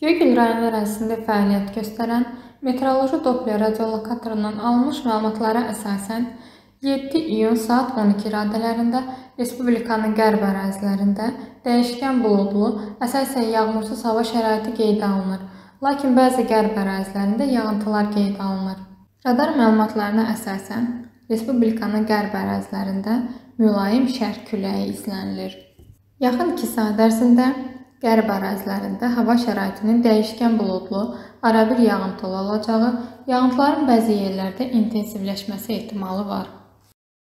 Göygöl rayonu ərazisində fəaliyyət göstərən meteoroloji Doppler radiolokatorundan alınmış məlumatlara əsasən 7 iyun saat 12 radələrində Respublikanın qərb ərazilərində dəyişkən buludlu, əsasən yağmursuz hava şəraiti qeydə alınır, lakin bəzi qərb ərazilərində yağıntılar qeydə alınır. Radar məlumatlarına əsasən Respublikanın qərb ərazilərində mülayim şərq küləyi izlənilir. Yaxın 2 saat ərzində Qərb ərazilərində hava şəraitinin dəyişkən buludlu, arabir yağıntılı olacağı, yağıntıların bəzi yerlərdə intensivləşməsi ehtimalı var.